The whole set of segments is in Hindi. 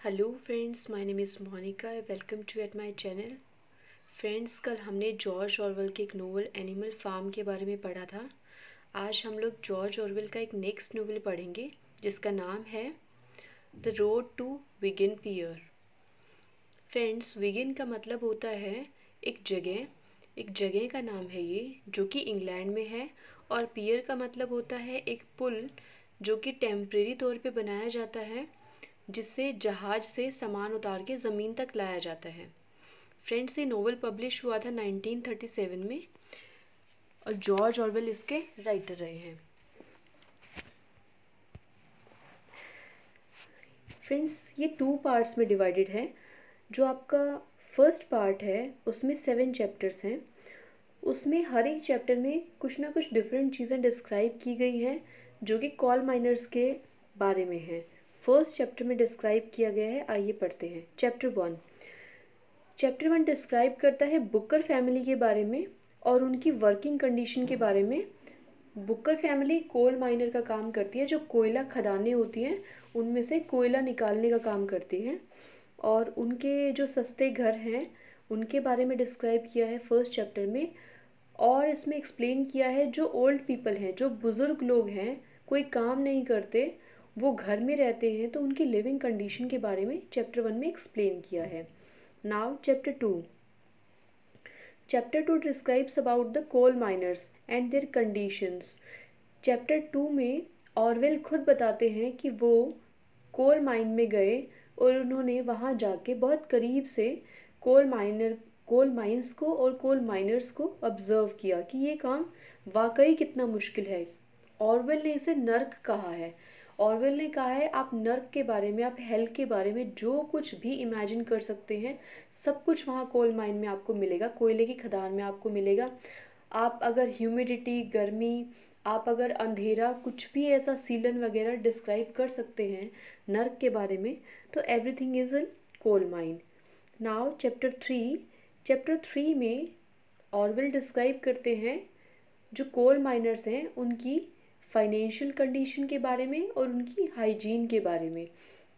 Hello friends my name is Monika welcome to at my channel friends कल हमने जॉर्ज ऑरवेल के एक नोवेल एनिमल फार्म के बारे में पढ़ा था। आज हम लोग जॉर्ज ऑरवेल का एक नेक्स्ट नोवेल पढ़ेंगे, जिसका नाम है the road to Wigan Pier friends Wigan का मतलब होता है एक जगह। एक जगह का नाम है ये, जो कि इंग्लैंड में है, और पियर का मतलब होता है एक पुल, जो कि टेम्प्रेरी तौर पे बनाया जाता है। जिससे जहाज़ से सामान उतार के ज़मीन तक लाया जाता है। फ्रेंड्स ये नोवेल पब्लिश हुआ था 1937 में और जॉर्ज ऑरवेल इसके राइटर रहे हैं। फ्रेंड्स, ये टू पार्ट्स में डिवाइडेड है। जो आपका फ़र्स्ट पार्ट है, उसमें सेवन चैप्टर्स हैं। उसमें हर एक चैप्टर में कुछ ना कुछ डिफरेंट चीज़ें डिस्क्राइब की गई हैं, जो कि कॉल माइनर्स के बारे में हैं। फ़र्स्ट चैप्टर में डिस्क्राइब किया गया है, आइए पढ़ते हैं। Chapter one. Chapter one describe करता है बुकर फैमिली के बारे में और उनकी वर्किंग कंडीशन के बारे में। बुकर फैमिली कोल माइनर का काम करती है, जो कोयला खदानें होती हैं, उनमें से कोयला निकालने का काम करती हैं। और उनके जो सस्ते घर हैं, उनके बारे में डिस्क्राइब किया है फ़र्स्ट चैप्टर में और इसमें एक्सप्लेन किया है जो ओल्ड पीपल हैं, जो बुज़ुर्ग लोग हैं, कोई काम नहीं करते वो घर में रहते हैं तो उनकी लिविंग कंडीशन के बारे में चैप्टर वन में एक्सप्लेन किया है। Now chapter two chapter two describes about the coal miners and their conditions chapter two में ऑरवेल खुद बताते हैं कि वो कोल माइन में गए और उन्होंने वहाँ जाके बहुत करीब से कोल माइनर कोल माइंस को और कोल माइनर्स को ऑब्ज़र्व किया कि ये काम वाकई कितना मुश्किल है। ऑरवेल ने इसे नर्क कहा है। ऑरवेल ने कहा है, आप नर्क के बारे में, आप हेल्थ के बारे में जो कुछ भी इमेजिन कर सकते हैं, सब कुछ वहाँ कोल माइन में आपको मिलेगा, कोयले की खदान में आपको मिलेगा। आप अगर ह्यूमिडिटी गर्मी, आप अगर अंधेरा, कुछ भी ऐसा सीलन वगैरह डिस्क्राइब कर सकते हैं नर्क के बारे में तो everything is in coal mine now chapter three chapter three में ऑरवेल डिस्क्राइब करते हैं, जो कोल माइनर्स हैं, उनकी फाइनेंशियल कंडीशन के बारे में और उनकी हाइजीन के बारे में।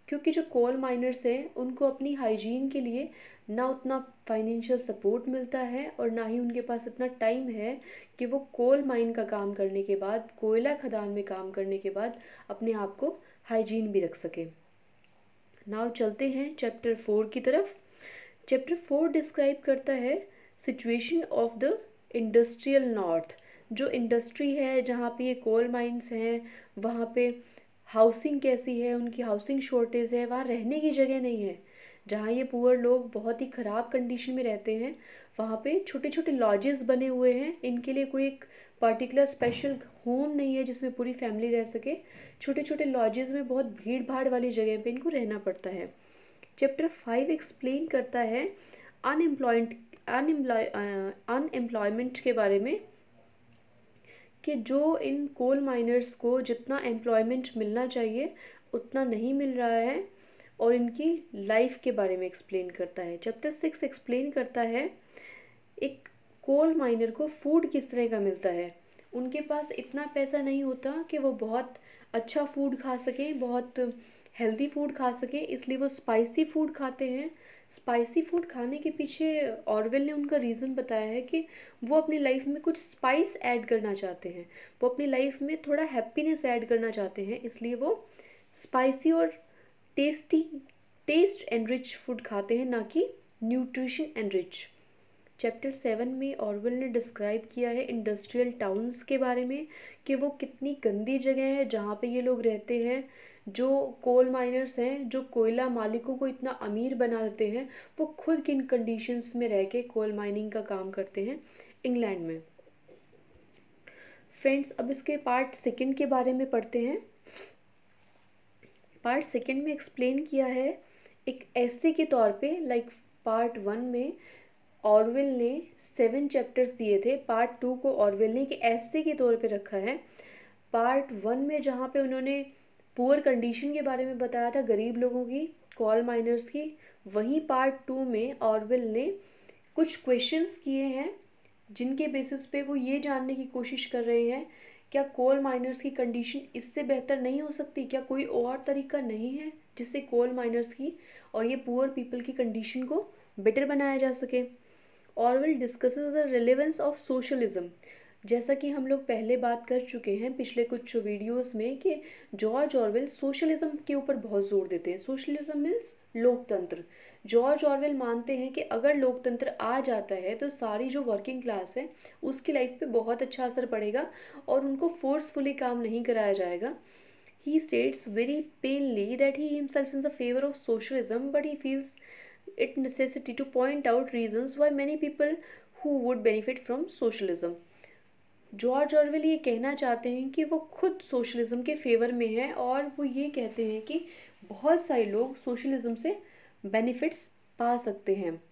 क्योंकि जो कोल माइनर्स हैं, उनको अपनी हाइजीन के लिए ना उतना फाइनेंशियल सपोर्ट मिलता है और ना ही उनके पास इतना टाइम है कि वो कोल माइन का काम करने के बाद, कोयला खदान में काम करने के बाद अपने आप को हाइजीन भी रख सके। नाव चलते हैं चैप्टर फोर की तरफ़। चैप्टर फोर डिस्क्राइब करता है situation of the industrial north जो इंडस्ट्री है, जहाँ पे ये कोल माइंस हैं, वहाँ पे हाउसिंग कैसी है, उनकी हाउसिंग शॉर्टेज है, वहाँ रहने की जगह नहीं है। जहाँ ये पुअर लोग बहुत ही ख़राब कंडीशन में रहते हैं, वहाँ पे छोटे छोटे लॉजेस बने हुए हैं। इनके लिए कोई एक पर्टिकुलर स्पेशल होम नहीं है जिसमें पूरी फैमिली रह सके। छोटे छोटे लॉजेस में बहुत भीड़ भाड़ वाली जगह पे इनको रहना पड़ता है। चैप्टर फाइव एक्सप्लेन करता है अनएम्प्लॉयड अनएम्प्लॉयमेंट के बारे में। कि जो इन कोल माइनर्स को जितना एम्प्लॉयमेंट मिलना चाहिए, उतना नहीं मिल रहा है और इनकी लाइफ के बारे में एक्सप्लेन करता है। चैप्टर सिक्स एक्सप्लेन करता है एक कोल माइनर को फ़ूड किस तरह का मिलता है। उनके पास इतना पैसा नहीं होता कि वो बहुत अच्छा फ़ूड खा सकें, बहुत हेल्दी फ़ूड खा सकें, इसलिए वो स्पाइसी फ़ूड खाते हैं। स्पाइसी फ़ूड खाने के पीछे ऑरवेल ने उनका रीज़न बताया है कि वो अपनी लाइफ में कुछ स्पाइस ऐड करना चाहते हैं। वो अपनी लाइफ में थोड़ा हैप्पीनेस ऐड करना चाहते हैं, इसलिए वो स्पाइसी और tasty taste and rich food खाते हैं, ना कि nutrition and rich chapter seven में ऑरवेल ने डिस्क्राइब किया है इंडस्ट्रियल टाउन्स के बारे में कि वो कितनी गंदी जगह है जहाँ पे ये लोग रहते हैं। जो कोल माइनर्स हैं, जो कोयला मालिकों को इतना अमीर बना देते हैं, वो खुद किन कंडीशंस में रह के कोल माइनिंग का काम करते हैं? इंग्लैंड में। फ्रेंड्स अब इसके पार्ट सेकंड के बारे में पढ़ते हैं। पार्ट सेकंड में एक्सप्लेन किया है एक ऐसे के तौर पे लाइक पार्ट वन में ऑरवेल ने सेवन चैप्टर्स दिए थे। पार्ट टू को ऑरवेल ने कि ऐसे के तौर पे रखा है। पार्ट वन में जहाँ पे उन्होंने पुअर कंडीशन के बारे में बताया था गरीब लोगों की कॉल माइनर्स की। वहीं पार्ट टू में ऑरवेल ने कुछ क्वेश्चंस किए हैं, जिनके बेसिस पे वो ये जानने की कोशिश कर रहे हैं, क्या कोल माइनर्स की कंडीशन इससे बेहतर नहीं हो सकती? क्या कोई और तरीका नहीं है जिससे कोल माइनर्स की और ये पुअर पीपल की कंडीशन को बेटर बनाया जा सके? Orwell discuss the relevance of socialism जैसा कि हम लोग पहले बात कर चुके हैं पिछले कुछ वीडियोस में कि जॉर्ज ऑरवेल सोशलिज्म के ऊपर बहुत ज़ोर देते हैं। सोशलिज्म मीन्स लोकतंत्र। जॉर्ज ऑरवेल मानते हैं कि अगर लोकतंत्र आ जाता है तो सारी जो वर्किंग क्लास है, उसकी लाइफ पे बहुत अच्छा असर पड़ेगा और उनको फोर्सफुली काम नहीं कराया जाएगा। He states very plainly that he himself is in favor of socialism, but he feels it necessity to point out reasons why many people who would benefit from socialism George Orwell ये कहना चाहते हैं कि वो खुद सोशलिज्म के फेवर में हैं और वो ये कहते हैं कि बहुत सारे लोग सोशलिज्म से बेनिफिट्स पा सकते हैं।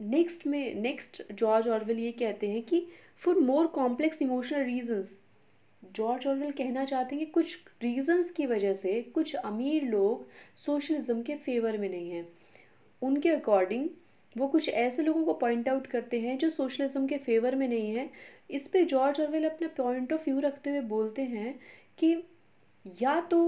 नेक्स्ट में, नेक्स्ट जॉर्ज ऑरवेल ये कहते हैं कि for more complex emotional reasons, George Orwell कहना चाहते हैं कि कुछ रीजंस की वजह से कुछ अमीर लोग सोशलिज्म के फेवर में नहीं हैं। उनके अकॉर्डिंग वो कुछ ऐसे लोगों को पॉइंट आउट करते हैं जो सोशलिज्म के फेवर में नहीं है। इस पे जॉर्ज ऑरवेल अपना पॉइंट ऑफ़ व्यू रखते हुए बोलते हैं कि या तो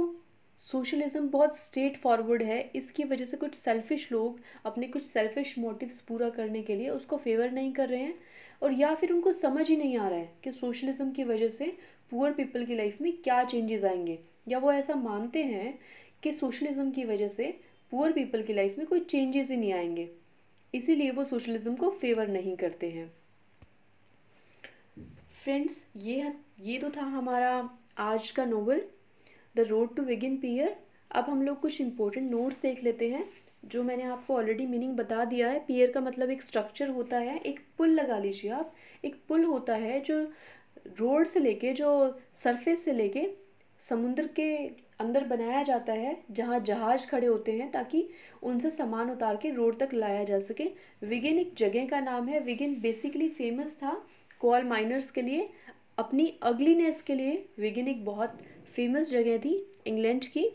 सोशलिज्म बहुत स्ट्रेट फॉरवर्ड है, इसकी वजह से कुछ सेल्फिश लोग अपने कुछ सेल्फिश मोटिव्स पूरा करने के लिए उसको फेवर नहीं कर रहे हैं और या फिर उनको समझ ही नहीं आ रहा है कि सोशलिज्म की वजह से पुअर पीपल की लाइफ में क्या चेंजेस आएँगे। या वो ऐसा मानते हैं कि सोशलिज्म की वजह से पुअर पीपल की लाइफ में कोई चेंजेस ही नहीं आएँगे। इसीलिए वो सोशलिज्म को फेवर नहीं करते हैं। फ्रेंड्स, ये ये तो था हमारा आज का novel, the road to Wigan Pier. अब हम लोग कुछ इंपॉर्टेंट नोट्स देख लेते हैं, जो मैंने आपको ऑलरेडी मीनिंग बता दिया है। पियर का मतलब एक स्ट्रक्चर होता है, एक पुल लगा लीजिए आप। एक पुल होता है जो रोड से लेके, जो सरफेस से लेके समुद्र के अंदर बनाया जाता है, जहाँ जहाज़ खड़े होते हैं ताकि उनसे सामान उतार के रोड तक लाया जा सके। विगिन एक जगह का नाम है। विगिन बेसिकली फ़ेमस था कोल माइनर्स के लिए। अपनी अगलीनेस के लिए विगिन एक बहुत फ़ेमस जगह थी इंग्लैंड की।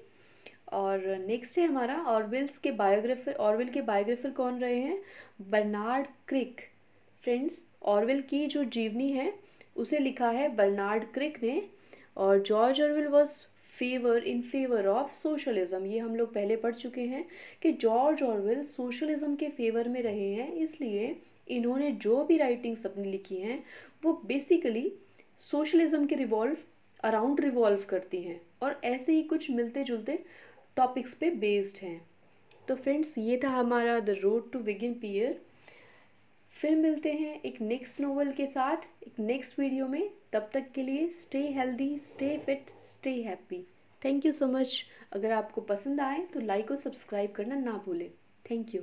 और नेक्स्ट है हमारा ऑरविल्स के बायोग्राफर ऑरविल के बायोग्राफर कौन रहे हैं? बर्नार्ड क्रिक फ्रेंड्स ऑरविल की जो जीवनी है, उसे लिखा है बर्नार्ड क्रिक ने। और George Orwell was favour in favour of socialism ये हम लोग पहले पढ़ चुके हैं कि जॉर्ज ऑरविल सोशलिज्म के फेवर में रहे हैं, इसलिए इन्होंने जो भी राइटिंग्स अपनी लिखी हैं, वो बेसिकली सोशलिज्म के रिवॉल्व अराउंड रिवॉल्व करती हैं और ऐसे ही कुछ मिलते जुलते टॉपिक्स पे बेस्ड हैं। तो फ्रेंड्स ये था हमारा the road to Wigan Pier फिर मिलते हैं एक नेक्स्ट नोवेल के साथ, एक नेक्स्ट वीडियो में। तब तक के लिए stay healthy stay fit stay happy thank you so much अगर आपको पसंद आए तो लाइक और सब्सक्राइब करना ना भूलें। Thank you